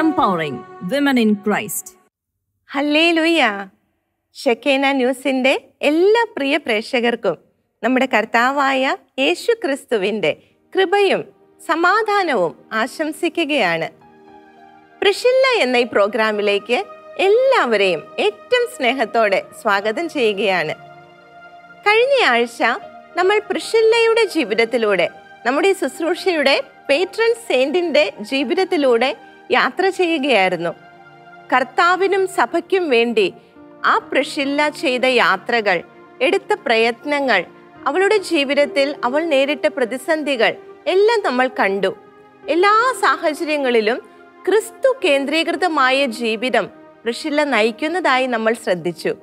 Empowering women in Christ ഹല്ലേ ലുയ്യ ഷെക്കേന ന്യൂസിന്റെ എല്ലാ പ്രിയ പ്രേക്ഷകർക്കും നമ്മുടെ കർത്താവായ യേശു ക്രിസ്തുവിന്റെ കൃപയും സമാധാനവും ആശംസിക്കുകയാണ്. പ്രിഷില്ല എന്ന ഈ പ്രോഗ്രാമിലേക്ക് എല്ലാവരെയും ഏറ്റവും സ്നേഹത്തോടെ സ്വാഗതം ചെയ്യുകയാണ്. കഴിഞ്ഞയാഴ്ച നമ്മൾ പ്രിഷില്ലയുടെ ജീവിതത്തിലൂടെ നമ്മുടെ ഈ ശുശ്രൂഷയുടെ പേട്രൺ സെയിന്റിന്റെ ജീവിതത്തിലൂടെ യാത്ര ചെയ്യുകയായിരുന്നു. കർത്താവിനും സഭയ്ക്കും വേണ്ടി ആ പ്രഷില്ല ചെയ്ത യാത്രകൾ എടുത്ത പ്രയത്നങ്ങൾ അവളുടെ ജീവിതത്തിൽ അവൾ നേരിട്ട പ്രതിസന്ധികൾ എല്ലാം നമ്മൾ കണ്ടു. എല്ലാ സാഹചര്യങ്ങളിലും ക്രിസ്തു കേന്ദ്രീകൃതമായ ജീവിതം പ്രഷില്ല നയിക്കുന്നതായി നമ്മൾ ശ്രദ്ധിച്ചു.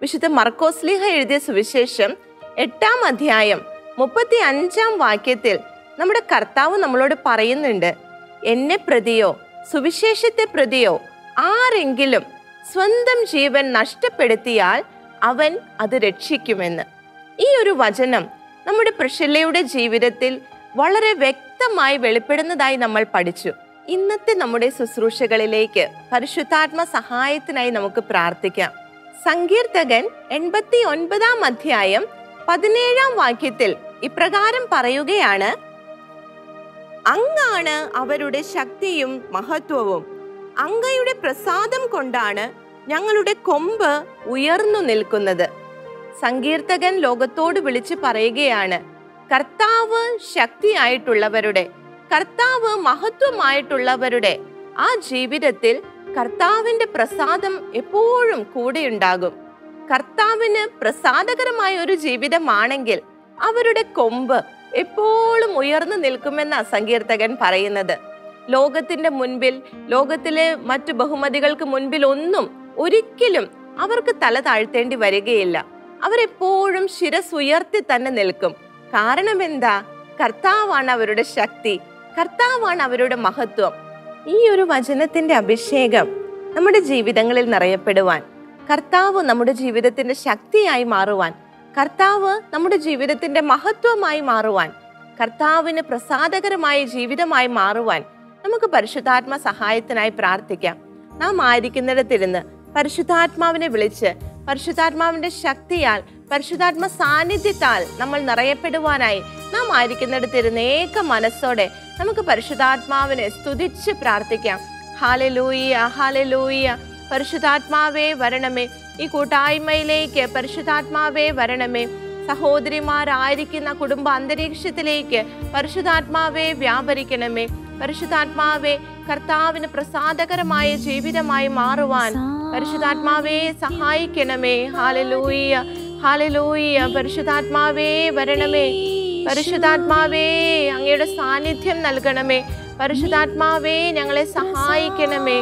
വിശുദ്ധ മർക്കോസ്ലിഹ എഴുതിയ സുവിശേഷം എട്ടാം അധ്യായം മുപ്പത്തി അഞ്ചാം വാക്യത്തിൽ നമ്മുടെ കർത്താവ് നമ്മളോട് പറയുന്നുണ്ട് എന്നെ പ്രതിയോ സുവിശേഷത്തെ പ്രതിയോ ആരെങ്കിലും സ്വന്തം ജീവൻ നഷ്ടപ്പെടുത്തിയാൽ അവൻ അത് രക്ഷിക്കുമെന്ന്. ഈ ഒരു വചനം നമ്മുടെ പ്രഷില്ലയുടെ ജീവിതത്തിൽ വളരെ വ്യക്തമായി വെളിപ്പെടുന്നതായി നമ്മൾ പഠിച്ചു. ഇന്നത്തെ നമ്മുടെ ശുശ്രൂഷകളിലേക്ക് പരിശുദ്ധാത്മ സഹായത്തിനായി നമുക്ക് പ്രാർത്ഥിക്കാം. സങ്കീർത്തകൻ എൺപത്തി ഒൻപതാം അധ്യായം പതിനേഴാം വാക്യത്തിൽ ഇപ്രകാരം പറയുകയാണ് അങ്ങാണ് അവരുടെ ശക്തിയും മഹത്വവും. അങ്ങയുടെ പ്രസാദം കൊണ്ടാണ് ഞങ്ങളുടെ കൊമ്പ് ഉയർന്നു നിൽക്കുന്നത്. സങ്കീർത്തകൻ ലോകത്തോട് വിളിച്ചു പറയുകയാണ് കർത്താവ് ശക്തിയായിട്ടുള്ളവരുടെ കർത്താവ് മഹത്വമായിട്ടുള്ളവരുടെ ആ ജീവിതത്തിൽ കർത്താവിന്റെ പ്രസാദം എപ്പോഴും കൂടെയുണ്ടാകും. കർത്താവിന് പ്രസാദകരമായ ഒരു ജീവിതമാണെങ്കിൽ അവരുടെ കൊമ്പ് എപ്പോഴും ഉയർന്നു നിൽക്കുമെന്ന സങ്കീർത്തകൻ പറയുന്നത്. ലോകത്തിന്റെ മുൻപിൽ ലോകത്തിലെ മറ്റു ബഹുമതികൾക്ക് മുൻപിൽ ഒന്നും ഒരിക്കലും അവർക്ക് തല താഴ്ത്തേണ്ടി വരികയില്ല. അവരെപ്പോഴും ശിരസ് ഉയർത്തി തന്നെ നിൽക്കും. കാരണം എന്താ? കർത്താവാണ് അവരുടെ ശക്തി. കർത്താവാണ് അവരുടെ മഹത്വം. ഈ ഒരു വചനത്തിന്റെ അഭിഷേകം നമ്മുടെ ജീവിതങ്ങളിൽ നിറയപ്പെടുവാൻ കർത്താവ് നമ്മുടെ ജീവിതത്തിന്റെ ശക്തിയായി മാറുവാൻ. കർത്താവ് നമ്മുടെ ജീവിതത്തിന്റെ മഹത്വമായി മാറുവാൻ. കർത്താവിന് പ്രസാദകരമായ ജീവിതമായി മാറുവാൻ നമുക്ക് പരിശുദ്ധാത്മ സഹായത്തിനായി പ്രാർത്ഥിക്കാം. നാം ആയിരിക്കുന്നിടത്തിരുന്ന് പരിശുദ്ധാത്മാവിനെ വിളിച്ച് പരിശുദ്ധാത്മാവിന്റെ ശക്തിയാൽ പരിശുദ്ധാത്മ സാന്നിധ്യത്താൽ നമ്മൾ നിറയപ്പെടുവാനായി നാം ആയിരിക്കുന്നിടത്തിരുന്ന് ഏക മനസ്സോടെ നമുക്ക് പരിശുദ്ധാത്മാവിനെ സ്തുതിച്ച് പ്രാർത്ഥിക്കാം. ഹാലലൂയ ഹാലലൂയ പരിശുദ്ധാത്മാവേ വരണമേ. ഈ കൂട്ടായ്മയിലേക്ക് പരിശുദ്ധാത്മാവേ വരണമേ. സഹോദരിമാരായിരിക്കുന്ന കുടുംബ അന്തരീക്ഷത്തിലേക്ക് പരിശുദ്ധാത്മാവെ വ്യാപരിക്കണമേ. പരിശുദ്ധാത്മാവെ കർത്താവിന് പ്രസാദകരമായ ജീവിതമായി മാറുവാൻ പരിശുദ്ധാത്മാവെ സഹായിക്കണമേ. ഹാലലൂയ ഹാലലൂയ പരിശുദ്ധാത്മാവേ വരണമേ. പരിശുദ്ധാത്മാവേ അങ്ങയുടെ സാന്നിധ്യം നൽകണമേ. പരിശുദ്ധാത്മാവേ ഞങ്ങളെ സഹായിക്കണമേ.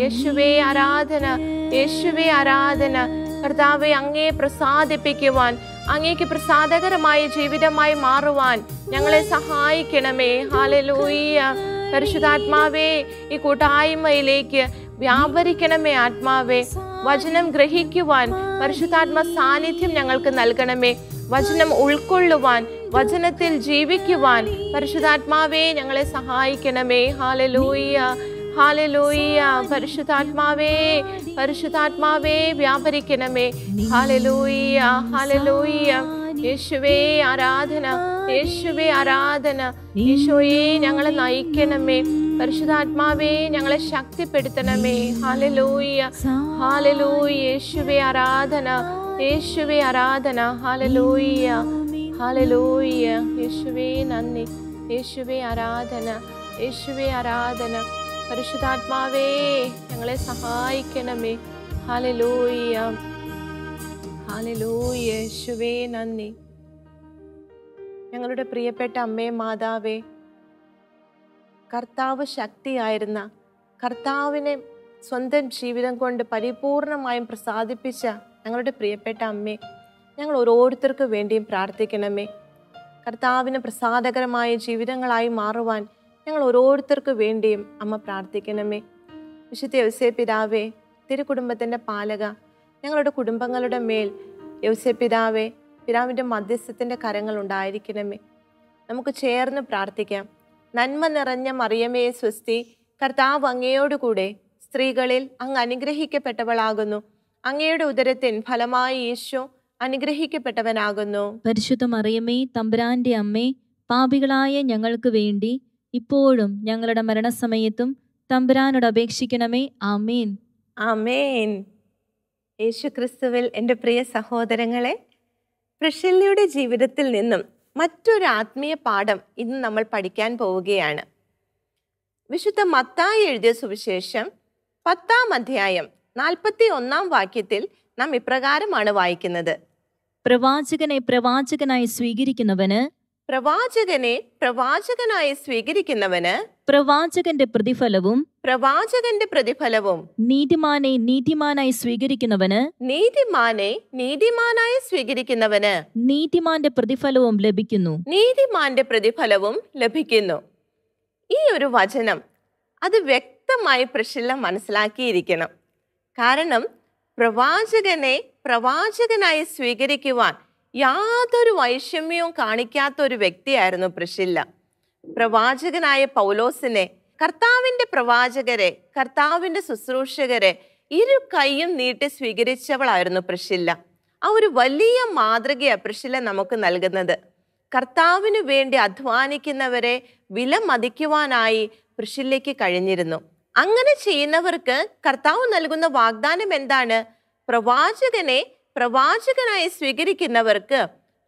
യേശുവേ ആരാധന യേശുവേ ആരാധന. കർത്താവെ അങ്ങേ പ്രസാദിപ്പിക്കുവാൻ അങ്ങേക്ക് പ്രസാദകരമായ ജീവിതമായി മാറുവാൻ ഞങ്ങളെ സഹായിക്കണമേ. ഹാലലൂയ പരിശുദ്ധാത്മാവേ ഈ കൂട്ടായ്മയിലേക്ക് വ്യാപരിക്കണമേ ആത്മാവേ. വചനം ഗ്രഹിക്കുവാൻ പരിശുദ്ധാത്മ സാന്നിധ്യം ഞങ്ങൾക്ക് നൽകണമേ. വചനം ഉൾക്കൊള്ളുവാൻ വചനത്തിൽ ജീവിക്കുവാൻ പരിശുദ്ധാത്മാവേ ഞങ്ങളെ സഹായിക്കണമേ. ഹാലലൂയ ഹാലലൂയ പരിശുദ്ധാത്മാവേ പരിശുദ്ധാത്മാവേ വ്യാപരിക്കണമേ. ഹാലലൂയ ഹാലലൂയ യേശുവേ ആരാധന യേശുവേ ആരാധന. യേശുവേ ഞങ്ങളെ നയിക്കണമേ. പരിശുദ്ധാത്മാവേ ഞങ്ങളെ ശക്തിപ്പെടുത്തണമേ. ഹാലലൂയ ഹാലലൂയ യേശുവേ ആരാധന. യേശുവേ ആരാധന. ഹാലലൂയ ഹാലലൂയ യേശുവേ നന്ദി. യേശുവെ ആരാധന. യേശുവെ ആരാധന. പരിശുദ്ധാത്മാവേ ഞങ്ങളെ സഹായിക്കണമേ. ഹാലലൂയ ഹാലലൂയ യേശുവേ നന്ദി. ഞങ്ങളുടെ പ്രിയപ്പെട്ട അമ്മേ മാതാവേ കർത്താവ് ശക്തിയായിരുന്ന കർത്താവിനെ സ്വന്തം ജീവിതം കൊണ്ട് പരിപൂർണമായും പ്രസാദിപ്പിച്ച ഞങ്ങളുടെ പ്രിയപ്പെട്ട അമ്മേ ഞങ്ങൾ ഓരോരുത്തർക്ക് വേണ്ടിയും പ്രാർത്ഥിക്കണമേ. കർത്താവിന് പ്രസാദകരമായ ജീവിതങ്ങളായി മാറുവാൻ ഞങ്ങൾ ഓരോരുത്തർക്ക് വേണ്ടിയും അമ്മ പ്രാർത്ഥിക്കണമേ. വിശുദ്ധ യവസേ പിതാവേ തിരുകുടുംബത്തിന്റെ പാലക ഞങ്ങളുടെ കുടുംബങ്ങളുടെ മേൽ യവസേ പിതാവേ പിതാവിന്റെ മധ്യസ്ഥത്തിന്റെ കരങ്ങൾ ഉണ്ടായിരിക്കണമേ. നമുക്ക് ചേർന്ന് പ്രാർത്ഥിക്കാം. നന്മ നിറഞ്ഞ മറിയമേ സ്വസ്തി കർത്താവ് അങ്ങയോടുകൂടെ സ്ത്രീകളിൽ അങ്ങ് അനുഗ്രഹിക്കപ്പെട്ടവളാകുന്നു. അങ്ങയുടെ ഉദരത്തിൻ ഫലമായി യേശു അനുഗ്രഹിക്കപ്പെട്ടവനാകുന്നു. പരിശുദ്ധ മറിയമ്മേ തമ്പുരാന്റെ അമ്മേ പാപികളായ ഞങ്ങൾക്ക് വേണ്ടി ഇപ്പോഴും ഞങ്ങളുടെ മരണസമയത്തും തമ്പുരാനോട് അപേക്ഷിക്കണമേ. ആമേൻ. ആമേൻ. യേശു ക്രിസ്തുവിൽ എന്റെ പ്രിയ സഹോദരങ്ങളെ പ്രഷല്യയുടെ ജീവിതത്തിൽ നിന്നും മറ്റൊരു ആത്മീയ പാഠം ഇന്ന് നമ്മൾ പഠിക്കാൻ പോവുകയാണ്. വിശുദ്ധ മത്തായി എഴുതിയ സുവിശേഷം പത്താം അധ്യായം നാൽപ്പത്തി ഒന്നാം വാക്യത്തിൽ നാം ഇപ്രകാരമാണ് വായിക്കുന്നത്. പ്രവാചകനെ പ്രവാചകനായി സ്വീകരിക്കുന്നവന് പ്രവാചകനെ പ്രവാചകനായി സ്വീകരിക്കുന്നവന് പ്രവാചകന്റെ പ്രതിഫലവും പ്രവാചകന്റെ പ്രതിഫലവും നീതിമാനെ നീതിമാനായി സ്വീകരിക്കുന്നവന് നീതിമാനെ നീതിമാനായി സ്വീകരിക്കുന്നവന് നീതിമാന്റെ പ്രതിഫലവും ലഭിക്കുന്നു. നീതിമാന്റെ പ്രതിഫലവും ലഭിക്കുന്നു. ഈ ഒരു വചനം അത് വ്യക്തമായി പ്രശ്നം മനസ്സിലാക്കിയിരിക്കണം. കാരണം പ്രവാചകനെ പ്രവാചകനായി സ്വീകരിക്കുവാൻ യാതൊരു വൈഷമ്യവും കാണിക്കാത്ത ഒരു വ്യക്തിയായിരുന്നു പ്രശില്ല പ്രവാചകനായ പൗലോസിനെ കർത്താവിന്റെ പ്രവാചകരെ കർത്താവിന്റെ ശുശ്രൂഷകരെ ഇരു കൈയും നീട്ടി സ്വീകരിച്ചവളായിരുന്നു പ്രശില്ല ആ ഒരു വലിയ മാതൃകയാണ് പ്രശില്ല നമുക്ക് നൽകുന്നത്. കർത്താവിന് വേണ്ടി അധ്വാനിക്കുന്നവരെ വില മതിക്കുവാനായി കഴിഞ്ഞിരുന്നു. അങ്ങനെ ചെയ്യുന്നവർക്ക് കർത്താവ് നൽകുന്ന വാഗ്ദാനം എന്താണ്? പ്രവാചകനെ പ്രവാചകനായി സ്വീകരിക്കുന്നവർക്ക്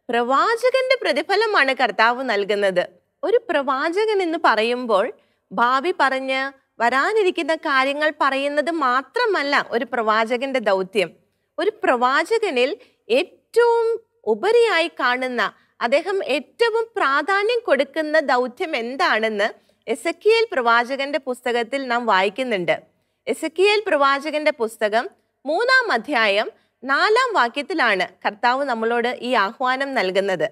പ്രവാചകന്റെ പ്രതിഫലമാണ് കർത്താവ് നൽകുന്നത്. ഒരു പ്രവാചകൻ എന്ന് പറയുമ്പോൾ ഭാവി പറഞ്ഞ് വരാനിരിക്കുന്ന കാര്യങ്ങൾ പറയുന്നത് മാത്രമല്ല ഒരു പ്രവാചകന്റെ ദൗത്യം. ഒരു പ്രവാചകനിൽ ഏറ്റവും ഉപരിയായി കാണുന്ന അദ്ദേഹം ഏറ്റവും പ്രാധാന്യം കൊടുക്കുന്ന ദൗത്യം എന്താണെന്ന് എസക്കിയേൽ പ്രവാചകന്റെ പുസ്തകത്തിൽ നാം വായിക്കുന്നുണ്ട്. എസക്കിയേൽ പ്രവാചകന്റെ പുസ്തകം മൂന്നാം അധ്യായം നാലാം വാക്യത്തിലാണ് കർത്താവ് നമ്മളോട് ഈ ആഹ്വാനം നൽകുന്നത്.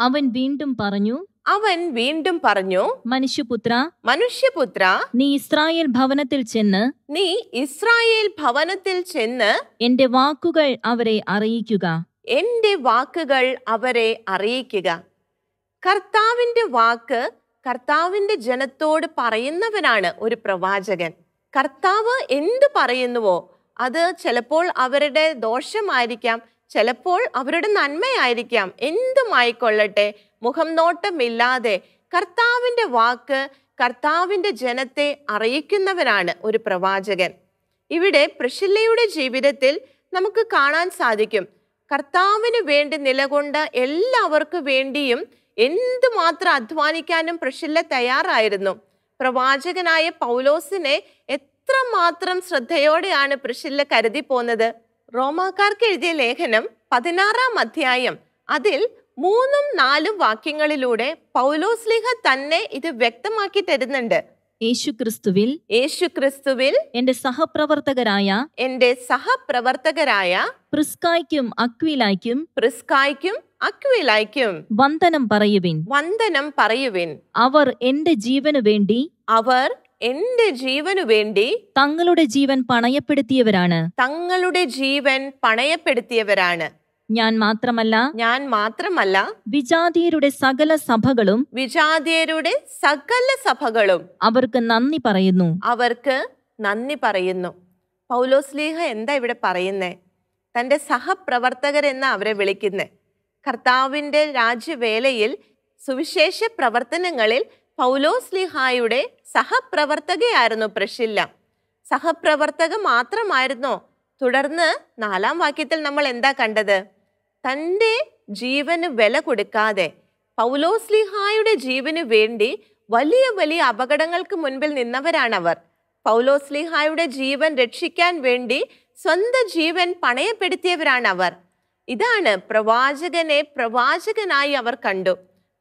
അവൻ വീണ്ടും പറഞ്ഞു അവൻ വീണ്ടും പറഞ്ഞു മനുഷ്യപുത്ര മനുഷ്യപുത്ര നീ ഇസ്രായേൽ ഭവനത്തിൽ ചെന്ന് നീ ഇസ്രായേൽ ഭവനത്തിൽ ചെന്ന് എന്റെ വാക്കുകൾ അവരെ അറിയിക്കുക. എന്റെ വാക്കുകൾ അവരെ അറിയിക്കുക. കർത്താവിന്റെ വാക്ക് കർത്താവിന്റെ ജനത്തോട് പറയുന്നവനാണ് ഒരു പ്രവാചകൻ. കർത്താവ് എന്ത് പറയുന്നുവോ അത് ചിലപ്പോൾ അവരുടെ ദോഷമായിരിക്കാം ചിലപ്പോൾ അവരുടെ നന്മയായിരിക്കാം. എന്തുമായിക്കൊള്ളട്ടെ മുഖം നോട്ടമില്ലാതെ കർത്താവിന്റെ വാക്ക് കർത്താവിന്റെ ജനത്തെ അറിയിക്കുന്നവനാണ് ഒരു പ്രവാചകൻ. ഇവിടെ പ്രഷില്ലയുടെ ജീവിതത്തിൽ നമുക്ക് കാണാൻ സാധിക്കും. കർത്താവിന് വേണ്ടി നിലകൊണ്ട എല്ലാവർക്കു വേണ്ടിയും എന്തുമാത്രം അധ്വാനിക്കാനും പ്രഷില്ല തയ്യാറായിരുന്നു. പ്രവാചകനായ പൗലോസിനെ എത്രമാത്രം ശ്രദ്ധയോടെയാണ് പ്രഷില്ല കരുതി പോന്നത്? റോമാക്കാർക്ക് എഴുതിയ ലേഖനം പതിനാറാം അധ്യായം. അതിൽ മൂന്നും നാലും വാക്യങ്ങളിലൂടെ പൗലോസ്ലിഹ തന്നെ ഇത് വ്യക്തമാക്കി തരുന്നുണ്ട്. യേശുക്രിസ്തുവിൽ യേശുക്രിസ്തുവിൽ എന്റെ സഹപ്രവർത്തകരായ എന്റെ സഹപ്രവർത്തകരായ പ്രിസ്കായ്ക്കും അക്വിലായ്ക്കും പ്രിസ്കായ്ക്കും അക്വിലായ്ക്കും വന്ദനം പറയുവിൻ. വന്ദനം പറയുവിൻ. അവർ എന്റെ ജീവനു വേണ്ടി അവർ എന്റെ ജീവനു വേണ്ടി തങ്ങളുടെ ജീവൻ പണയപ്പെടുത്തിയവരാണ്. തങ്ങളുടെ ജീവൻ പണയപ്പെടുത്തിയവരാണ്. ഞാൻ മാത്രമല്ല ഞാൻ മാത്രമല്ല വിജാതീയരുടെ സകല സഭകളും വിജാതിയരുടെ സകല സഭകളും അവർക്ക് നന്ദി പറയുന്നു. അവർക്ക് നന്ദി പറയുന്നു. പൗലോസ്ലീഹ എന്താ ഇവിടെ പറയുന്നേ? തന്റെ സഹപ്രവർത്തകരെന്ന അവരെ വിളിക്കുന്നേ? കർത്താവിന്റെ രാജ്യവേലയിൽ സുവിശേഷ പ്രവർത്തനങ്ങളിൽ പൗലോസ്ലിഹായുടെ സഹപ്രവർത്തകയായിരുന്നു പ്രഷില്ല സഹപ്രവർത്തക മാത്രമായിരുന്നോ? തുടർന്ന് നാലാം വാക്യത്തിൽ നമ്മൾ എന്താ കണ്ടത്? തന്റെ ജീവന് വില കൊടുക്കാതെ പൗലോസ്ലിഹായുടെ ജീവന് വേണ്ടി വലിയ വലിയ അപകടങ്ങൾക്ക് മുൻപിൽ നിന്നവരാണവർ. പൗലോസ്ലിഹായുടെ ജീവൻ രക്ഷിക്കാൻ വേണ്ടി സ്വന്തം ജീവൻ പണയപ്പെടുത്തിയവരാണ് അവർ ഇതാണ് പ്രവാചകനെ പ്രവാചകനായി അവർ കണ്ടു.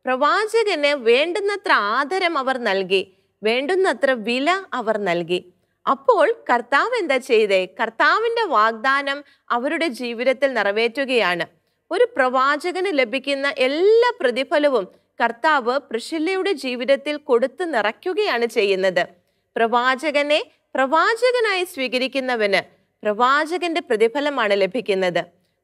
പ്രവാചകന് വേണ്ടുന്നത്ര ആദരം അവർ നൽകി വേണ്ടുന്നത്ര വില അവർ നൽകി. അപ്പോൾ കർത്താവ് എന്താ ചെയ്തേ? കർത്താവിന്റെ വാഗ്ദാനം അവരുടെ ജീവിതത്തിൽ നിറവേറ്റുകയാണ്. ഒരു പ്രവാചകന് ലഭിക്കുന്ന എല്ലാ പ്രതിഫലവും കർത്താവ് പ്രിഷില്ലയുടെ ജീവിതത്തിൽ കൊടുത്തു നിറയ്ക്കുകയാണ് ചെയ്യുന്നത്. പ്രവാചകനെ പ്രവാചകനായി സ്വീകരിക്കുന്നവന് പ്രവാചകന്റെ പ്രതിഫലമാണ് ലഭിക്കുന്നത്.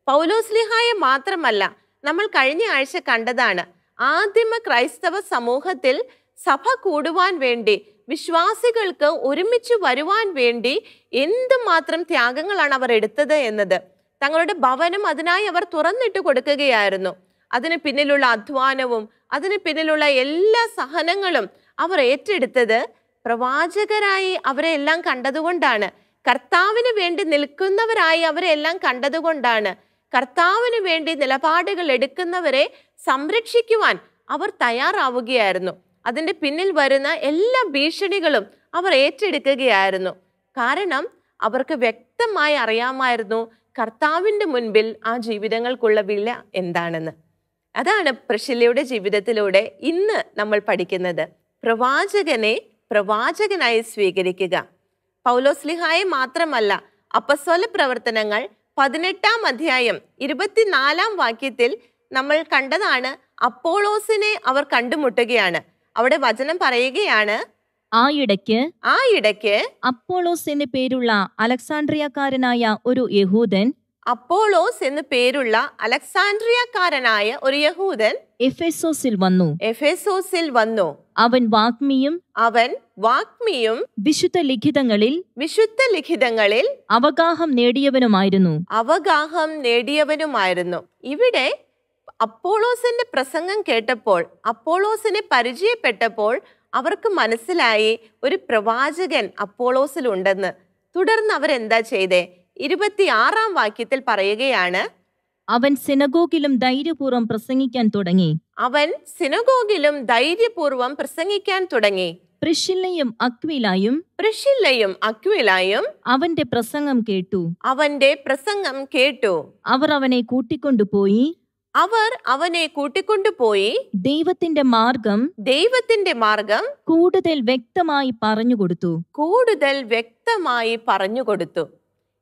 പൗലോസ്ലിഹായെ മാത്രമല്ല നമ്മൾ കഴിഞ്ഞ ആഴ്ച കണ്ടതാണ് ആദിമ ക്രൈസ്തവ സമൂഹത്തിൽ സഭ കൂടുവാൻ വേണ്ടി വിശ്വാസികൾക്ക് ഒരുമിച്ച് വരുവാൻ വേണ്ടി എന്തുമാത്രം ത്യാഗങ്ങളാണ് അവർ എടുത്തത് എന്നത്. തങ്ങളുടെ ഭവനം അതിനായി അവർ തുറന്നിട്ട് കൊടുക്കുകയായിരുന്നു. അതിന് പിന്നിലുള്ള അധ്വാനവും അതിന് പിന്നിലുള്ള എല്ലാ സഹനങ്ങളും അവർ ഏറ്റെടുത്തത് പ്രവാചകരായി അവരെ എല്ലാം കണ്ടതുകൊണ്ടാണ്. കർത്താവിന് വേണ്ടി നിൽക്കുന്നവരായി അവരെ എല്ലാം കണ്ടതുകൊണ്ടാണ്. കർത്താവിന് വേണ്ടി നിലപാടുകൾ എടുക്കുന്നവരെ സംരക്ഷിക്കുവാൻ അവർ തയ്യാറാവുകയായിരുന്നു. അതിന്റെ പിന്നിൽ വരുന്ന എല്ലാ ഭീഷണികളും അവർ ഏറ്റെടുക്കുകയായിരുന്നു. കാരണം അവർക്ക് വ്യക്തമായി അറിയാമായിരുന്നു കർത്താവിന്റെ മുൻപിൽ ആ ജീവിതങ്ങൾക്കുള്ള വില എന്താണെന്ന്. അതാണ് പ്രശിലയുടെ ജീവിതത്തിലൂടെ ഇന്ന് നമ്മൾ പഠിക്കുന്നത്. പ്രവാചകനെ പ്രവാചകനായി സ്വീകരിക്കുക. പൗലോസ്ലിഹായെ മാത്രമല്ല അപ്പസ്വല പ്രവർത്തനങ്ങൾ പതിനെട്ടാം അധ്യായം ഇരുപത്തിനാലാം വാക്യത്തിൽ നമ്മൾ കണ്ടതാണ് അപ്പോളോസിനെ അവർ കണ്ടുമുട്ടുകയാണ്. അവിടെ വചനം പറയുകയാണ് ആ ഇടയ്ക്ക് ആ ഇടയ്ക്ക് അപ്പോളോസ് എന്ന് പേരുള്ള അലക്സാണ്ട്രിയക്കാരനായ ഒരു യഹൂദൻ അപ്പോളോസ് എന്ന് പേരുള്ള അലക്സാൻഡ്രിയക്കാരനായ ഒരു യഹൂദൻ എഫേസോസിൽ വന്നു. എഫേസോസിൽ വന്നു. അവൻ വാഗ്മിയും അവൻ വാഗ്മിയും വിശുദ്ധ ലിഖിതങ്ങളിൽ വിശുദ്ധ ലിഖിതങ്ങളിൽ അവഗാഹം നേടിയവനുമായിരുന്നു. അവഗാഹം നേടിയവനുമായിരുന്നു. ഇവിടെ അപ്പോളോസിന്റെ പ്രസംഗം കേട്ടപ്പോൾ അപ്പോളോസിനെ പരിചയപ്പെട്ടപ്പോൾ അവർക്ക് മനസ്സിലായി ഒരു പ്രവാചകൻ അപ്പോളോസിലുണ്ടെന്ന്. തുടർന്ന് അവരെന്താ ചെയ്തേ? ഇരുപത്തിയാറാം വാക്യത്തിൽ പറയുകയാണ് അവൻ സിനഗോഗിലും ധൈര്യപൂർവം പ്രസംഗിക്കാൻ തുടങ്ങി. അവൻ സിനഗോഗിലും ധൈര്യപൂർവം പ്രസംഗിക്കാൻ തുടങ്ങി. പ്രിഷില്ലയും അക്വിലായും പ്രിഷില്ലയും അക്വിലായും അവന്റെ പ്രസംഗം കേട്ടു. അവന്റെ പ്രസംഗം കേട്ടു. അവർ അവനെ കൂട്ടിക്കൊണ്ടുപോയി അവർ അവനെ കൂട്ടിക്കൊണ്ടുപോയി ദൈവത്തിന്റെ മാർഗം ദൈവത്തിന്റെ മാർഗം കൂടുതൽ വ്യക്തമായി പറഞ്ഞു കൊടുത്തു. കൂടുതൽ വ്യക്തമായി പറഞ്ഞു കൊടുത്തു.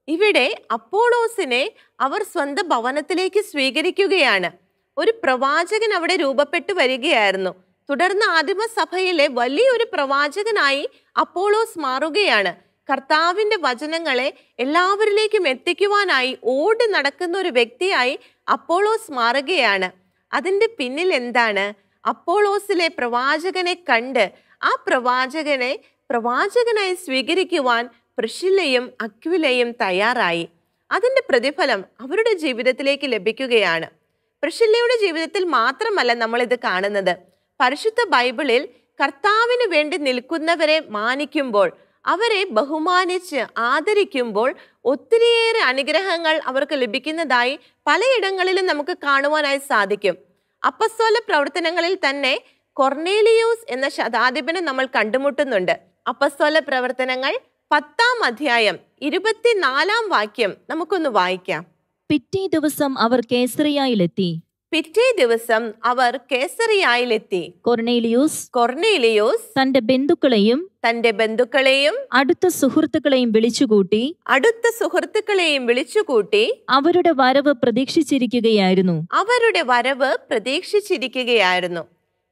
ഇവിടെ അപ്പോളോസിനെ അവർ സ്വന്തം ഭവനത്തിലേക്ക് സ്വീകരിക്കുകയാണ്. ഒരു പ്രവാചകൻ അവിടെ രൂപപ്പെട്ടു വരികയായിരുന്നു. തുടർന്ന് ആദിമസഭയിലെ വലിയൊരു പ്രവാചകനായി അപ്പോളോസ് മാറുകയാണ്. കർത്താവിന്റെ വചനങ്ങളെ എല്ലാവരിലേക്കും എത്തിക്കുവാനായി ഓടി നടക്കുന്ന ഒരു വ്യക്തിയായി അപ്പോളോസ് മാറുകയാണ്. അതിന്റെ പിന്നിൽ എന്താണ്? അപ്പോളോസിലെ പ്രവാചകനെ കണ്ട് ആ പ്രവാചകനെ പ്രവാചകനായി സ്വീകരിക്കുവാൻ പ്രിഷില്ലയും അക്വിലയും തയ്യാറായി. അതിന്റെ പ്രതിഫലം അവരുടെ ജീവിതത്തിലേക്ക് ലഭിക്കുകയാണ്. പ്രിഷില്ലയുടെ ജീവിതത്തിൽ മാത്രമല്ല നമ്മൾ ഇത് കാണുന്നത്. പരിശുദ്ധ ബൈബിളിൽ കർത്താവിന് വേണ്ടി നിൽക്കുന്നവരെ മാനിക്കുമ്പോൾ അവരെ ബഹുമാനിച്ച് ആദരിക്കുമ്പോൾ ഒത്തിരിയേറെ അനുഗ്രഹങ്ങൾ അവർക്ക് ലഭിക്കുന്നതായി പലയിടങ്ങളിലും നമുക്ക് കാണുവാനായി സാധിക്കും. അപ്പസ്വല പ്രവർത്തനങ്ങളിൽ തന്നെ കൊർണേലിയൂസ് എന്ന ശതാധിപനെ നമ്മൾ കണ്ടുമുട്ടുന്നുണ്ട്. അപ്പസ്വല പ്രവർത്തനങ്ങൾ പത്താം അധ്യായം ഇരുപത്തിനാലാം വാക്യം നമുക്കൊന്ന് വായിക്കാം. പിറ്റേ ദിവസം അവർ കേസറിയായിലെത്തി പിറ്റേ ദിവസം അവർ കേസറിയായിലെത്തി കൊർണേലിയോസ് കൊർണേലിയോസ് തന്റെ ബന്ധുക്കളെയും തന്റെ ബന്ധുക്കളെയും അടുത്ത സുഹൃത്തുക്കളെയും വിളിച്ചുകൂട്ടി അടുത്ത സുഹൃത്തുക്കളെയും വിളിച്ചുകൂട്ടി അവരുടെ വരവ് പ്രതീക്ഷിച്ചിരിക്കുകയായിരുന്നു. അവരുടെ വരവ് പ്രതീക്ഷിച്ചിരിക്കുകയായിരുന്നു.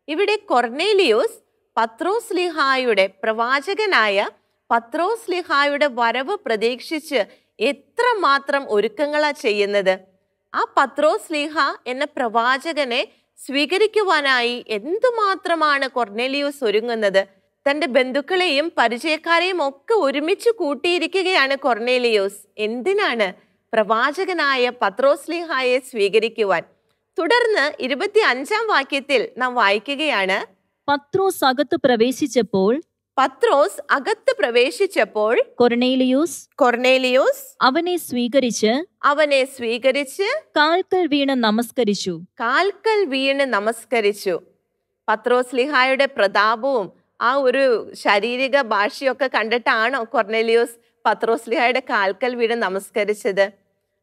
ഇവിടെ കൊർണേലിയോസ് പത്രോസ്ലിഹായുടെ പ്രവാചകനായ പത്രോസ്ലിഹായുടെ വരവ് പ്രതീക്ഷിച്ച് എത്രമാത്രം ഒരുക്കങ്ങളാ ചെയ്യുന്നത്? ആ പത്രോസ്ലിഹ എന്ന പ്രവാചകനെ സ്വീകരിക്കുവാനായി എന്തുമാത്രമാണ് കൊർണേലിയോസ് ഒരുങ്ങുന്നത്? തന്റെ ബന്ധുക്കളെയും പരിചയക്കാരെയും ഒക്കെ ഒരുമിച്ച് കൂട്ടിയിരിക്കുകയാണ് കൊർണേലിയോസ് എന്തിനാണ് പ്രവാചകനായ പത്രോസ്ലിഹായെ സ്വീകരിക്കുവാൻ? തുടർന്ന് ഇരുപത്തി അഞ്ചാം വാക്യത്തിൽ നാം വായിക്കുകയാണ്. പത്രോസ് അകത്ത് പ്രവേശിച്ചപ്പോൾ പത്രോസ് അകത്ത് പ്രവേശിച്ചപ്പോൾ കൊർണേലിയൂസ് കൊർണേലിയൂസ് അവനെ സ്വീകരിച്ച് അവനെ സ്വീകരിച്ച് കാൽക്കൽ വീണ് നമസ്കരിച്ചു. കാൽക്കൽ വീണ് നമസ്കരിച്ചു. പത്രോസ് ലിഹായുടെ പ്രതാപവും ആ ഒരു ശാരീരിക ഭാഷയൊക്കെ കണ്ടിട്ടാണോ കൊർണേലിയൂസ് പത്രോസ് ലിഹായുടെ കാൽക്കൽ വീണ് നമസ്കരിച്ചത്?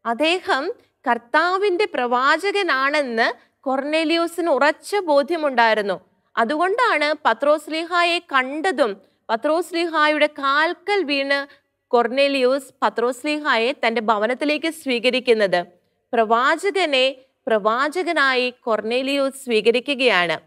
അദ്ദേഹം കർത്താവിന്റെ പ്രവാചകനാണെന്ന് കൊർണേലിയോസിന് ഉറച്ച ബോധ്യമുണ്ടായിരുന്നു. അതുകൊണ്ടാണ് പത്രോസ്ലിഹായെ കണ്ടതും പത്രോസ്ലിഹായുടെ കാൽക്കൽ വീണ് കൊർണേലിയൂസ് പത്രോസ്ലിഹായെ തന്റെ ഭവനത്തിലേക്ക് സ്വീകരിക്കുന്നത്. പ്രവാചകനെ പ്രവാചകനായി കൊർണേലിയൂസ് സ്വീകരിക്കുകയാണ്.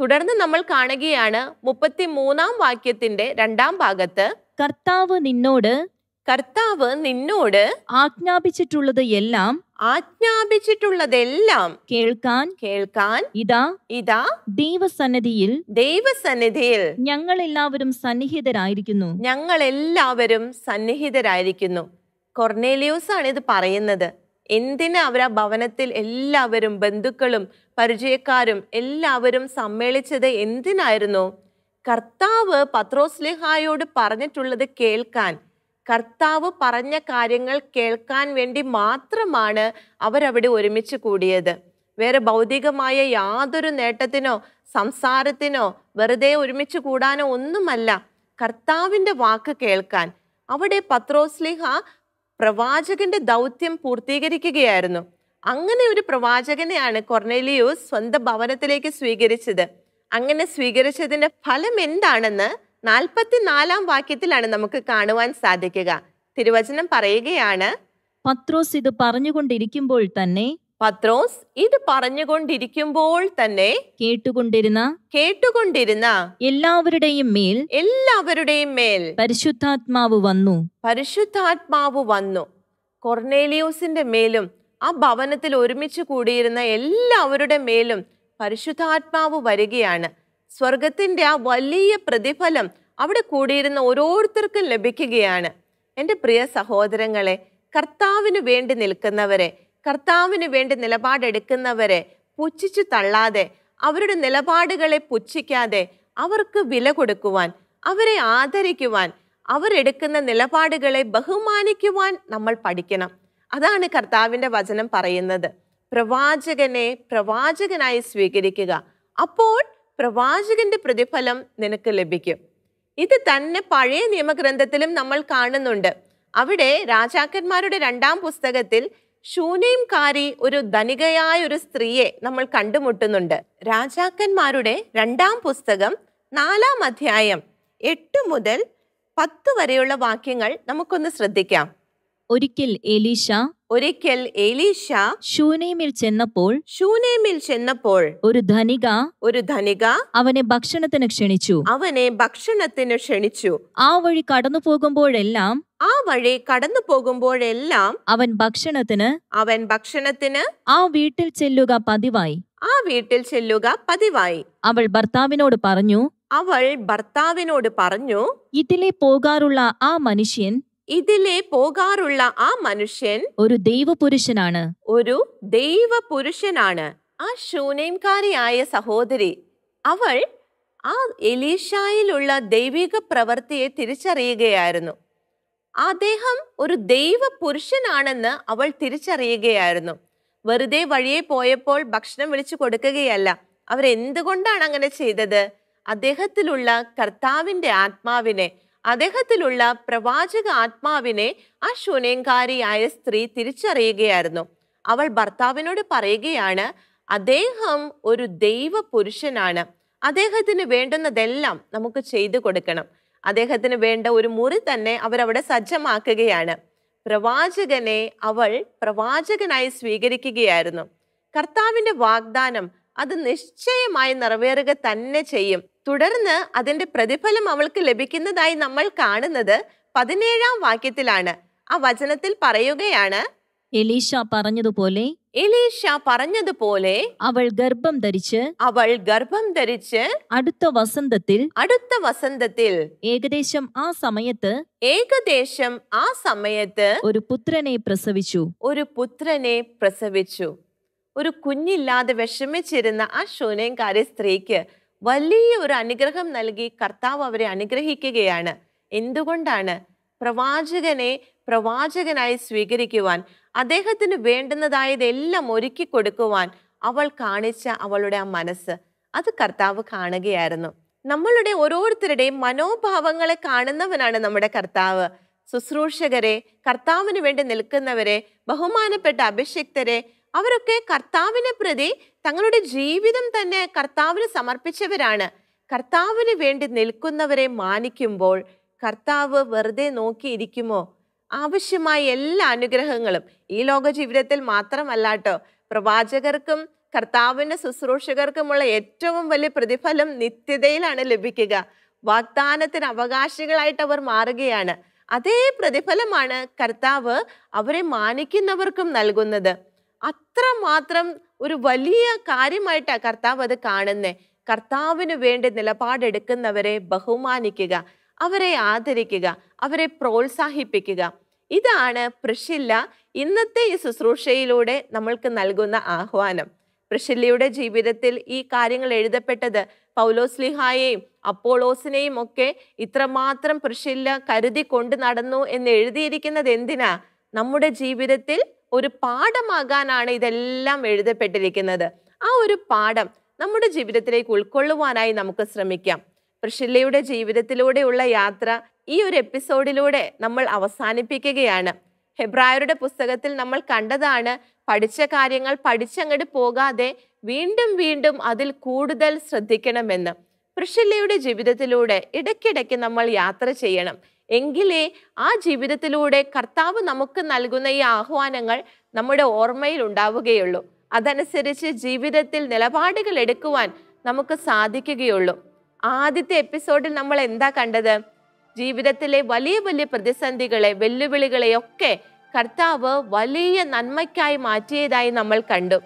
തുടർന്ന് നമ്മൾ കാണുകയാണ് മുപ്പത്തി മൂന്നാം വാക്യത്തിന്റെ രണ്ടാം ഭാഗത്ത്. കർത്താവ് നിന്നോട് കർത്താവ് നിന്നോട് ആജ്ഞാപിച്ചിട്ടുള്ളത് എല്ലാം ആജ്ഞാപിച്ചിട്ടുള്ളതെല്ലാം കേൾക്കാൻ കേൾക്കാൻ ഇതാ ഇതാ ദൈവസന്നിധിയിൽ ദൈവസന്നിധിയിൽ ഞങ്ങൾ എല്ലാവരും സന്നിഹിതരായിരിക്കുന്നു. ഞങ്ങൾ എല്ലാവരും സന്നിഹിതരായിരിക്കുന്നു. കൊർണേലിയോസ് ആണ് ഇത് പറയുന്നത്. എന്തിന് അവർ ആ ഭവനത്തിൽ എല്ലാവരും ബന്ധുക്കളും പരിചയക്കാരും എല്ലാവരും സമ്മേളിച്ചത് എന്തിനായിരുന്നു? കർത്താവ് പത്രോസ്ലിഹായോട് പറഞ്ഞിട്ടുള്ളത് കേൾക്കാൻ. കർത്താവ് പറഞ്ഞ കാര്യങ്ങൾ കേൾക്കാൻ വേണ്ടി മാത്രമാണ് അവരവിടെ ഒരുമിച്ച് കൂടിയത്. വേറെ ഭൗതികമായ യാതൊരു നേട്ടത്തിനോ സംസാരത്തിനോ വെറുതെ ഒരുമിച്ച് കൂടാനോ ഒന്നുമല്ല കർത്താവിന്റെ വാക്ക് കേൾക്കാൻ. അവിടെ പത്രോസ്ലിഹ പ്രവാചകന്റെ ദൗത്യം പൂർത്തീകരിക്കുകയായിരുന്നു. അങ്ങനെ ഒരു പ്രവാചകനെയാണ് കൊർണേലിയൂസ് സ്വന്തം ഭവനത്തിലേക്ക് സ്വീകരിച്ചത്. അങ്ങനെ സ്വീകരിച്ചതിന്റെ ഫലം എന്താണെന്ന് നാൽപ്പത്തിനാലാം വാക്യത്തിലാണ് നമുക്ക് കാണുവാൻ സാധിക്കുക. തിരുവചനം പറയുകയാണ് പത്രോസ് ഇത് പറഞ്ഞുകൊണ്ടിരിക്കുമ്പോൾ തന്നെ പത്രോസ് ഇത് പറഞ്ഞുകൊണ്ടിരിക്കുമ്പോൾ തന്നെ കേട്ടുകൊണ്ടിരുന്ന കേട്ടുകൊണ്ടിരുന്ന എല്ലാവരുടെയും മേൽ എല്ലാവരുടെയും മേൽ പരിശുദ്ധാത്മാവ് വന്നു. പരിശുദ്ധാത്മാവ് വന്നു. കൊർണേലിയോസിന്റെ മേലും ആ ഭവനത്തിൽ ഒരുമിച്ച് കൂടിയിരുന്ന എല്ലാവരുടെ മേലും പരിശുദ്ധാത്മാവ് വരികയാണ്. സ്വർഗത്തിന്റെ ആ വലിയ പ്രതിഫലം അവിടെ കൂടിയിരുന്ന ഓരോരുത്തർക്കും ലഭിക്കുകയാണ്. എന്റെ പ്രിയ സഹോദരങ്ങളെ കർത്താവിന് വേണ്ടി നിൽക്കുന്നവരെ കർത്താവിന് വേണ്ടി നിലപാടെടുക്കുന്നവരെ പുച്ഛിച്ചു തള്ളാതെ അവരുടെ നിലപാടുകളെ പുച്ഛിക്കാതെ അവർക്ക് വില കൊടുക്കുവാൻ അവരെ ആദരിക്കുവാൻ അവരെടുക്കുന്ന നിലപാടുകളെ ബഹുമാനിക്കുവാൻ നമ്മൾ പഠിക്കണം. അതാണ് കർത്താവിന്റെ വചനം പറയുന്നത്. പ്രവാചകനെ പ്രവാചകനായി സ്വീകരിക്കുക. അപ്പോൾ പ്രവാചകന്റെ പ്രതിഫലം നിനക്ക് ലഭിക്കും. ഇത് തന്നെ പഴയ നിയമഗ്രന്ഥത്തിലും നമ്മൾ കാണുന്നുണ്ട്. അവിടെ രാജാക്കന്മാരുടെ രണ്ടാം പുസ്തകത്തിൽ ശൂനേംകാരി ഒരു ധനികയായ ഒരു സ്ത്രീയെ നമ്മൾ കണ്ടുമുട്ടുന്നുണ്ട്. രാജാക്കന്മാരുടെ രണ്ടാം പുസ്തകം നാലാം അധ്യായം എട്ട് മുതൽ പത്ത് വരെയുള്ള വാക്യങ്ങൾ നമുക്കൊന്ന് ശ്രദ്ധിക്കാം. ഒരിക്കൽ എലീശ ഒരിക്കൽ എലീഷ ഷൂനേമിൽ ചെന്നപ്പോൾ ഷൂനേമിൽ ചെന്നപ്പോൾ ഒരു ധനിക ഒരു ധനിക അവനെ ഭക്ഷണത്തിന് ക്ഷണിച്ചു. അവനെ ഭക്ഷണത്തിന് ക്ഷണിച്ചു. ആ വഴി കടന്നു പോകുമ്പോഴെല്ലാം ആ വഴി കടന്നു പോകുമ്പോഴെല്ലാം അവൻ ഭക്ഷണത്തിന് അവൻ ഭക്ഷണത്തിന് ആ വീട്ടിൽ ചെല്ലുക പതിവായി. ആ വീട്ടിൽ ചെല്ലുക പതിവായി. അവൾ ഭർത്താവിനോട് പറഞ്ഞു അവൾ ഭർത്താവിനോട് പറഞ്ഞു ഇതിലെ പോകാറുള്ള ആ മനുഷ്യൻ ഇതിലെ പോകാറുള്ള ആ മനുഷ്യൻ ഒരു ദൈവപുരുഷനാണ്. ഒരു ദൈവപുരുഷനാണ്. ആ ശൂനേംകാരിയായ സഹോദരി അവൾ ആ എലീഷായിലുള്ള ദൈവിക പ്രവൃത്തിയെ തിരിച്ചറിയുകയായിരുന്നു. അദ്ദേഹം ഒരു ദൈവ പുരുഷനാണെന്ന് അവൾ തിരിച്ചറിയുകയായിരുന്നു. വെറുതെ വഴിയെ പോയപ്പോൾ ഭക്ഷണം വിളിച്ചു കൊടുക്കുകയല്ല. അവരെന്തുകൊണ്ടാണ് അങ്ങനെ ചെയ്തത്? അദ്ദേഹത്തിലുള്ള കർത്താവിന്റെ ആത്മാവിനെ അദ്ദേഹത്തിലുള്ള പ്രവാചക ആത്മാവിനെ ആ ശൂനേങ്കാരിയായ സ്ത്രീ തിരിച്ചറിയുകയായിരുന്നു. അവൾ ഭർത്താവിനോട് പറയുകയാണ് അദ്ദേഹം ഒരു ദൈവ പുരുഷനാണ് അദ്ദേഹത്തിന് വേണ്ടുന്നതെല്ലാം നമുക്ക് ചെയ്തു കൊടുക്കണം. അദ്ദേഹത്തിന് വേണ്ട ഒരു മുറി തന്നെ അവരവിടെ സജ്ജമാക്കുകയാണ്. പ്രവാചകനെ അവൾ പ്രവാചകനായി സ്വീകരിക്കുകയായിരുന്നു. കർത്താവിന്റെ വാഗ്ദാനം അത് നിശ്ചയമായി നിറവേറുക തന്നെ ചെയ്യും. തുടർന്ന് അതിന്റെ പ്രതിഫലം അവൾക്ക് ലഭിക്കുന്നതായി നമ്മൾ കാണുന്നത് പതിനേഴാം വാക്യത്തിലാണ്. ആ വചനത്തിൽ പറയുകയാണ് എലീഷ പറഞ്ഞതുപോലെ എലീഷ പറഞ്ഞതുപോലെ അവൾ ഗർഭം ധരിച്ച് അവൾ ഗർഭം ധരിച്ച് അടുത്ത വസന്തത്തിൽ അടുത്ത വസന്തത്തിൽ ഏകദേശം ആ സമയത്ത് ഏകദേശം ആ സമയത്ത് ഒരു പുത്രനെ പ്രസവിച്ചു. ഒരു പുത്രനെ പ്രസവിച്ചു. ഒരു കുഞ്ഞില്ലാതെ വിഷമിച്ചിരുന്ന ആ ശൂനേങ്കാരി സ്ത്രീക്ക് വലിയ ഒരു അനുഗ്രഹം നൽകി കർത്താവ് അവരെ അനുഗ്രഹിക്കുകയാണ്. എന്തുകൊണ്ടാണ്? പ്രവാചകനെ പ്രവാചകനായി സ്വീകരിക്കുവാൻ അദ്ദേഹത്തിന് വേണ്ടുന്നതായതെല്ലാം ഒരുക്കി കൊടുക്കുവാൻ അവൾ കാണിച്ച അവളുടെ ആ മനസ്സ്. അത് കർത്താവ് കാണുകയായിരുന്നു. നമ്മളുടെ ഓരോരുത്തരുടെയും മനോഭാവങ്ങളെ കാണുന്നവനാണ് നമ്മുടെ കർത്താവ്. ശുശ്രൂഷകരെ കർത്താവിന് വേണ്ടി നിൽക്കുന്നവരെ ബഹുമാനപ്പെട്ട അഭിഷിക്തരെ അവരൊക്കെ കർത്താവിനെ പ്രതി തങ്ങളുടെ ജീവിതം തന്നെ കർത്താവിന് സമർപ്പിച്ചവരാണ്. കർത്താവിന് വേണ്ടി നിൽക്കുന്നവരെ മാനിക്കുമ്പോൾ കർത്താവ് വെറുതെ നോക്കിയിരിക്കുമോ? ആവശ്യമായ എല്ലാ അനുഗ്രഹങ്ങളും. ഈ ലോക ജീവിതത്തിൽ മാത്രമല്ലാട്ടോ പ്രവാചകർക്കും കർത്താവിന്റെ ശുശ്രൂഷകർക്കുമുള്ള ഏറ്റവും വലിയ പ്രതിഫലം നിത്യതയിലാണ് ലഭിക്കുക. വാഗ്ദാനത്തിന് അവകാശികളായിട്ട് അവർ മാറുകയാണ്. അതേ പ്രതിഫലമാണ് കർത്താവ് അവരെ മാനിക്കുന്നവർക്കും നൽകുന്നത്. അത്രമാത്രം ഒരു വലിയ കാര്യമായിട്ടാണ് കർത്താവ് അത് കാണുന്നേ. കർത്താവിന് വേണ്ടി നിലപാടെടുക്കുന്നവരെ ബഹുമാനിക്കുക അവരെ ആദരിക്കുക അവരെ പ്രോത്സാഹിപ്പിക്കുക. ഇതാണ് പ്രഷില്ല ഇന്നത്തെ ഈ ശുശ്രൂഷയിലൂടെ നമ്മൾക്ക് നൽകുന്ന ആഹ്വാനം. പ്രഷില്ലയുടെ ജീവിതത്തിൽ ഈ കാര്യങ്ങൾ എഴുതപ്പെട്ടത് പൗലോസ്ലിഹായെയും അപ്പോളോസിനെയും ഒക്കെ ഇത്രമാത്രം പ്രഷില്ല കരുതി കൊണ്ടു നടന്നു എന്ന് എഴുതിയിരിക്കുന്നത് എന്തിനാ? നമ്മുടെ ജീവിതത്തിൽ ഒരു പാഠമാകാനാണ് ഇതെല്ലാം എഴുതപ്പെട്ടിരിക്കുന്നത്. ആ ഒരു പാഠം നമ്മുടെ ജീവിതത്തിലേക്ക് ഉൾക്കൊള്ളുവാനായി നമുക്ക് ശ്രമിക്കാം. പ്രിഷില്ലയുടെ ജീവിതത്തിലൂടെയുള്ള യാത്ര ഈ ഒരു എപ്പിസോഡിലൂടെ നമ്മൾ അവസാനിപ്പിക്കുകയാണ്. ഹെബ്രായരുടെ പുസ്തകത്തിൽ നമ്മൾ കണ്ടതാണ് പഠിച്ച കാര്യങ്ങൾ പഠിച്ചങ്ങോട്ട് പോകാതെ വീണ്ടും വീണ്ടും അതിൽ കൂടുതൽ ശ്രദ്ധിക്കണമെന്ന്. പ്രിഷില്ലയുടെ ജീവിതത്തിലൂടെ ഇടയ്ക്കിടയ്ക്ക് നമ്മൾ യാത്ര ചെയ്യണം. എങ്കിലേ ആ ജീവിതത്തിലൂടെ കർത്താവ് നമുക്ക് നൽകുന്ന ഈ ആഹ്വാനങ്ങൾ നമ്മുടെ ഓർമ്മയിൽ ഉണ്ടാവുകയുള്ളൂ. അതനുസരിച്ച് ജീവിതത്തിൽ നിലപാടുകൾ എടുക്കുവാൻ നമുക്ക് സാധിക്കുകയുള്ളൂ. ആദ്യത്തെ എപ്പിസോഡിൽ നമ്മൾ എന്താ കണ്ടത്? ജീവിതത്തിലെ വലിയ വലിയ പ്രതിസന്ധികളെ വെല്ലുവിളികളെയൊക്കെ കർത്താവ് വലിയ നന്മയ്ക്കായി മാറ്റിയതായി നമ്മൾ കണ്ടു.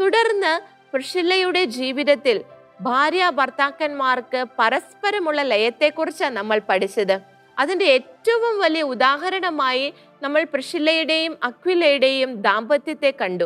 തുടർന്ന് പ്രഷില്ലയുടെ ജീവിതത്തിൽ ഭാര്യ ഭർത്താക്കന്മാർക്ക് പരസ്പരമുള്ള ലയത്തെക്കുറിച്ചാണ് നമ്മൾ പഠിച്ചത്. അതിന്റെ ഏറ്റവും വലിയ ഉദാഹരണമായി നമ്മൾ പ്രഷില്ലയുടെയും അക്വിലയുടെയും ദാമ്പത്യത്തെ കണ്ടു.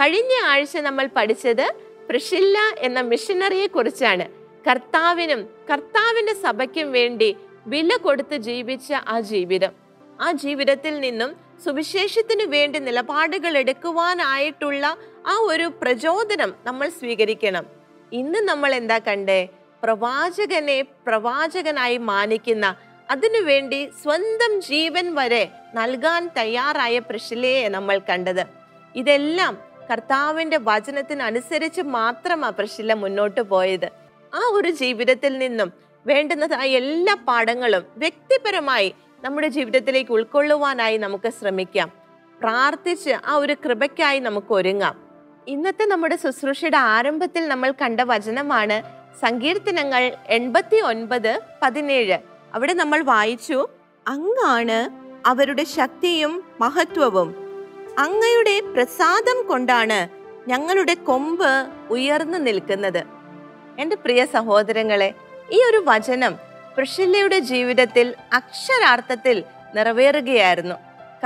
കഴിഞ്ഞ ആഴ്ച നമ്മൾ പഠിച്ചത് പ്രഷില്ല എന്ന മിഷനറിയെ കുറിച്ചാണ്. കർത്താവിനും കർത്താവിന്റെ സഭയ്ക്കും വേണ്ടി വില കൊടുത്ത് ജീവിച്ച ആ ജീവിതം. ആ ജീവിതത്തിൽ നിന്നും സുവിശേഷത്തിനു വേണ്ടി നിലപാടുകൾ എടുക്കുവാനായിട്ടുള്ള ആ ഒരു പ്രചോദനം നമ്മൾ സ്വീകരിക്കണം. ഇന്ന് നമ്മൾ എന്താ കണ്ടേ? പ്രവാചകനെ പ്രവാചകനായി മാനിക്കുന്ന അതിനുവേണ്ടി സ്വന്തം ജീവൻ വരെ നൽകാൻ തയ്യാറായ പ്രഷിലയെ നമ്മൾ കണ്ടത്. ഇതെല്ലാം കർത്താവിന്റെ വചനത്തിനനുസരിച്ച് മാത്രമാണ് പ്രഷില മുന്നോട്ട് പോയത്. ആ ഒരു ജീവിതത്തിൽ നിന്നും വേണ്ടുന്നതായ എല്ലാ പാഠങ്ങളും വ്യക്തിപരമായി നമ്മുടെ ജീവിതത്തിലേക്ക് ഉൾക്കൊള്ളുവാനായി നമുക്ക് ശ്രമിക്കാം. പ്രാർത്ഥിച്ച് ആ ഒരു കൃപയ്ക്കായി നമുക്ക് ഒരുങ്ങാം. ഇന്നത്തെ നമ്മുടെ ശുശ്രൂഷയുടെ ആരംഭത്തിൽ നമ്മൾ കണ്ട വചനമാണ് സങ്കീർത്തനങ്ങൾ എൺപത്തി ഒൻപത് പതിനേഴ്. അവിടെ നമ്മൾ വായിച്ചു അങ്ങാണ് അവരുടെ ശക്തിയും മഹത്വവും. അങ്ങയുടെ പ്രസാദം കൊണ്ടാണ് ഞങ്ങളുടെ കൊമ്പ് ഉയർന്നു നിൽക്കുന്നത്. എന്റെ പ്രിയ സഹോദരങ്ങളെ ഈ ഒരു വചനം പ്രഷില്ലയുടെ ജീവിതത്തിൽ അക്ഷരാർത്ഥത്തിൽ നിറവേറുകയായിരുന്നു.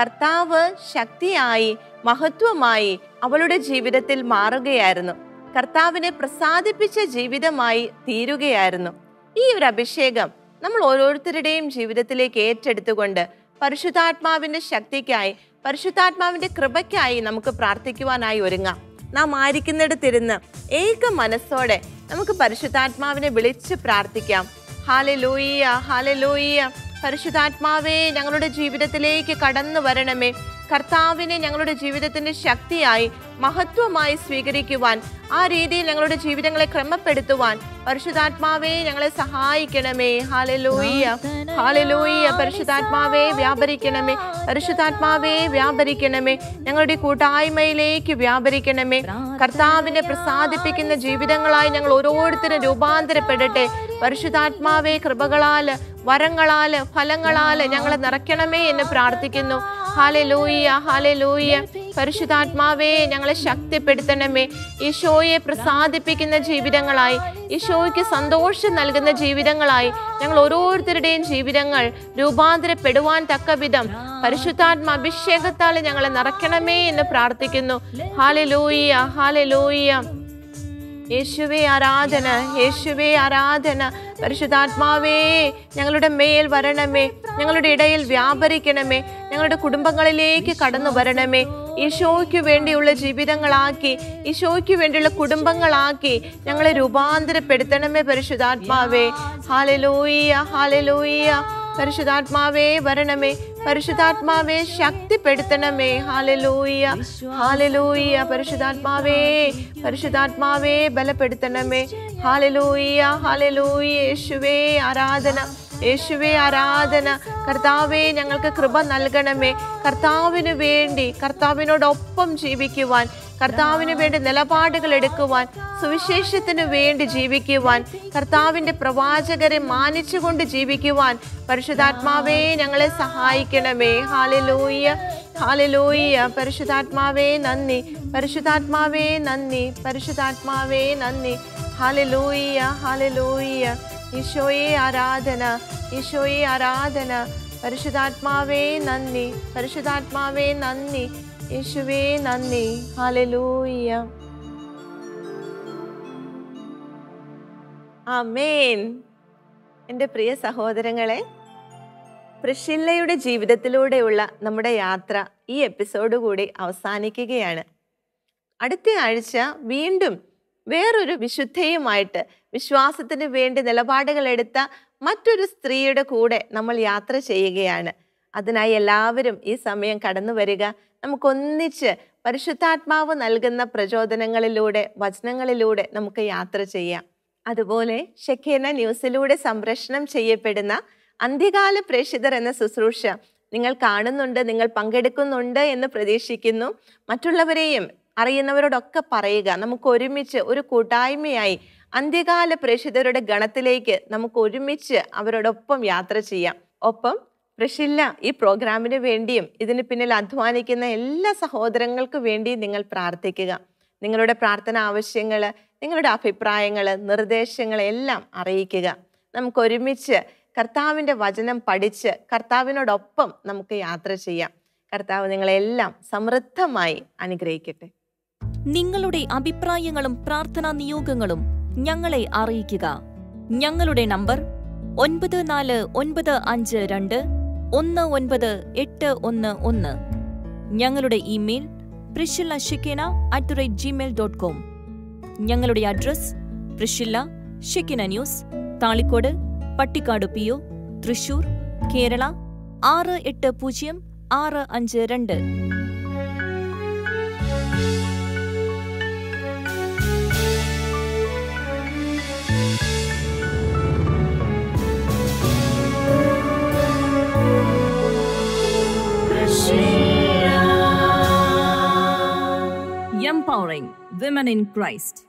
കർത്താവ് ശക്തിയായി മഹത്വമായി അവളുടെ ജീവിതത്തിൽ മാറുകയായിരുന്നു. കർത്താവിനെ പ്രസാദിപ്പിച്ച ജീവിതമായി തീരുകയായിരുന്നു. ഈ ഒരു അഭിഷേകം നമ്മൾ ഓരോരുത്തരുടെയും ജീവിതത്തിലേക്ക് ഏറ്റെടുത്തുകൊണ്ട് പരിശുദ്ധാത്മാവിന്റെ ശക്തിക്കായി പരിശുദ്ധാത്മാവിന്റെ കൃപയ്ക്കായി നമുക്ക് പ്രാർത്ഥിക്കുവാനായി ഒരുങ്ങാം. നാം ആയിരിക്കുന്നിടത്തിരുന്ന് ഏക മനസ്സോടെ നമുക്ക് പരിശുദ്ധാത്മാവിനെ വിളിച്ച് പ്രാർത്ഥിക്കാം. ഹാലലൂയ്യ ഹാലലൂയ്യ പരിശുദ്ധാത്മാവേ ഞങ്ങളുടെ ജീവിതത്തിലേക്ക് കടന്നു വരണമേ. കർത്താവിനെ ഞങ്ങളുടെ ജീവിതത്തിന്റെ ശക്തിയായി മഹത്വമായി സ്വീകരിക്കുവാൻ ആ രീതിയിൽ ഞങ്ങളുടെ ജീവിതങ്ങളെ ക്രമപ്പെടുത്തുവാൻ പരിശുദ്ധാത്മാവേ ഞങ്ങളെ സഹായിക്കണമേ. ഹാലലൂയ്യ ഹാലലൂയ്യ പരിശുദ്ധാത്മാവേ വ്യാപരിക്കണമേ. പരിശുദ്ധാത്മാവേ വ്യാപരിക്കണമേ. ഞങ്ങളുടെ കൂട്ടായ്മയിലേക്ക് വ്യാപരിക്കണമേ. കർത്താവിനെ പ്രസാദിപ്പിക്കുന്ന ജീവിതങ്ങളായി ഞങ്ങൾ ഓരോരുത്തരും രൂപാന്തരപ്പെടട്ടെ. പരിശുദ്ധാത്മാവേ കൃപകളാൽ വരങ്ങളാൽ ഫലങ്ങളാൽ ഞങ്ങളെ നിറയ്ക്കണമേ എന്ന് പ്രാർത്ഥിക്കുന്നു. പരിശുദ്ധാത്മാവേ ഞങ്ങളെ ശക്തിപ്പെടുത്തണമേ. ഈശോയെ പ്രസാദിപ്പിക്കുന്ന ജീവിതങ്ങളായി ഈശോയ്ക്ക് സന്തോഷം നൽകുന്ന ജീവിതങ്ങളായി ഞങ്ങൾ ഓരോരുത്തരുടെയും ജീവിതങ്ങൾ രൂപാന്തരപ്പെടുവാൻ തക്കവിധം പരിശുദ്ധാത്മ അഭിഷേകത്താൽ ഞങ്ങളെ നിറയ്ക്കണമേ എന്ന് പ്രാർത്ഥിക്കുന്നു. ഹാലലൂയ്യ ഹാലലൂയ്യ യേശുവേ ആരാധന യേശുവേ ആരാധന. പരിശുദ്ധാത്മാവേ ഞങ്ങളുടെ മേൽ വരണമേ ഞങ്ങളുടെ ഇടയിൽ വ്യാപരിക്കണമേ ഞങ്ങളുടെ കുടുംബങ്ങളിലേക്ക് കടന്നു വരണമേ. ഈശോയ്ക്ക് വേണ്ടിയുള്ള ജീവിതങ്ങളാക്കി ഈശോയ്ക്ക് വേണ്ടിയുള്ള കുടുംബങ്ങളാക്കി ഞങ്ങളെ രൂപാന്തരപ്പെടുത്തണമേ പരിശുദ്ധാത്മാവേ. ഹാലലൂയ്യ ഹാലലൂയ്യ പരിശുദ്ധാത്മാവേ വരണമേ. പരിശുദ്ധാത്മാവേ ശക്തിപ്പെടുത്തണമേ. ഹാലലൂയ്യ ഹാലലൂയ്യ പരിശുദ്ധാത്മാവേ പരിശുദ്ധാത്മാവേ ബലപ്പെടുത്തണമേ. ഹാലലൂയ്യ ഹാലലൂയ്യ യേശുവേ ആരാധന. യേശുവേ ആരാധന. കർത്താവേ ഞങ്ങൾക്ക് കൃപ നൽകണമേ. കർത്താവിന് വേണ്ടി കർത്താവിനോടൊപ്പം ജീവിക്കുവാൻ കർത്താവിന് വേണ്ടി നിലപാടുകൾ എടുക്കുവാൻ സുവിശേഷത്തിന് വേണ്ടി ജീവിക്കുവാൻ കർത്താവിന്റെ പ്രവാചകരെ മാനിച്ചുകൊണ്ട് ജീവിക്കുവാൻ പരിശുദ്ധാത്മാവേ ഞങ്ങളെ സഹായിക്കണമേ. ഹാലലൂയ്യ ഹാലലൂയ്യ പരിശുദ്ധാത്മാവേ നന്ദി പരിശുദ്ധാത്മാവേ നന്ദി പരിശുദ്ധാത്മാവേ നന്ദി. ഹാലലൂയ്യ ഹാലലൂയ്യ ഈശോയെ ആരാധന ഈശോയെ ആരാധന. പരിശുദ്ധാത്മാവേ നന്ദി പരിശുദ്ധാത്മാവേ നന്ദി. യേശുവേ നന്ദി. ഹാലലൂയ്യ ആമേൻ. എന്റെ പ്രിയ സഹോദരങ്ങളെ പ്രഷില്ലയുടെ ജീവിതത്തിലൂടെയുള്ള നമ്മുടെ യാത്ര ഈ എപ്പിസോഡ് കൂടി അവസാനിക്കുകയാണ്. അടുത്ത ആഴ്ച വീണ്ടും വേറൊരു വിശുദ്ധയുമായിട്ട് വിശ്വാസത്തിന് വേണ്ടി നിലപാടുകൾ എടുത്ത മറ്റൊരു സ്ത്രീയുടെ കൂടെ നമ്മൾ യാത്ര ചെയ്യുകയാണ്. അതിനായി എല്ലാവരും ഈ സമയം കടന്നു വരിക. നമുക്കൊന്നിച്ച് പരിശുദ്ധാത്മാവ് നൽകുന്ന പ്രചോദനങ്ങളിലൂടെ വചനങ്ങളിലൂടെ നമുക്ക് യാത്ര ചെയ്യാം. അതുപോലെ ഷെഖേന ന്യൂസിലൂടെ സംപ്രേഷണം ചെയ്യപ്പെടുന്ന അന്ത്യകാല പ്രേക്ഷിതർ എന്ന ശുശ്രൂഷ നിങ്ങൾ കാണുന്നുണ്ട് നിങ്ങൾ പങ്കെടുക്കുന്നുണ്ട് എന്ന് പ്രതീക്ഷിക്കുന്നു. മറ്റുള്ളവരെയും അറിയുന്നവരോടൊക്കെ പറയുക. നമുക്ക് ഒരുമിച്ച് ഒരു കൂട്ടായ്മയായി അന്ത്യകാല പ്രേക്ഷിതരുടെ ഗണത്തിലേക്ക് നമുക്ക് ഒരുമിച്ച് അവരോടൊപ്പം യാത്ര ചെയ്യാം. ഒപ്പം പ്രഷില്ല ഈ പ്രോഗ്രാമിന് വേണ്ടിയും ഇതിന് പിന്നിൽ അധ്വാനിക്കുന്ന എല്ലാ സഹോദരങ്ങൾക്ക് വേണ്ടിയും നിങ്ങൾ പ്രാർത്ഥിക്കുക. നിങ്ങളുടെ പ്രാർത്ഥന ആവശ്യങ്ങൾ നിങ്ങളുടെ അഭിപ്രായങ്ങൾ നിർദ്ദേശങ്ങൾ എല്ലാം അറിയിക്കുക. നമുക്ക് ഒരുമിച്ച് കർത്താവിന്റെ വചനം പഠിച്ച് കർത്താവിനോടൊപ്പം നമുക്ക് യാത്ര ചെയ്യാം. കർത്താവ് നിങ്ങളെല്ലാം സമൃദ്ധമായി അനുഗ്രഹിക്കട്ടെ. നിങ്ങളുടെ അഭിപ്രായങ്ങളും പ്രാർത്ഥനാ നിയോഗങ്ങളും ഞങ്ങളെ അറിയിക്കുക. ഞങ്ങളുടെ നമ്പർ ഒൻപത് നാല് ഒൻപത് അഞ്ച് രണ്ട് ഒന്ന് ഒൻപത് എട്ട് ഒന്ന് ഒന്ന്. ഞങ്ങളുടെ email പ്രിഷില്ല ഷിക്കിന at the rate Gmail dot com ഞങ്ങളുടെ address പ്രിഷില്ല ഷിക്കിന news Thalikode Pattikkad P O Thrissur Kerala ആറ് എട്ട് പൂജ്യം ആറ് അഞ്ച് രണ്ട്. Empowering Women in Christ.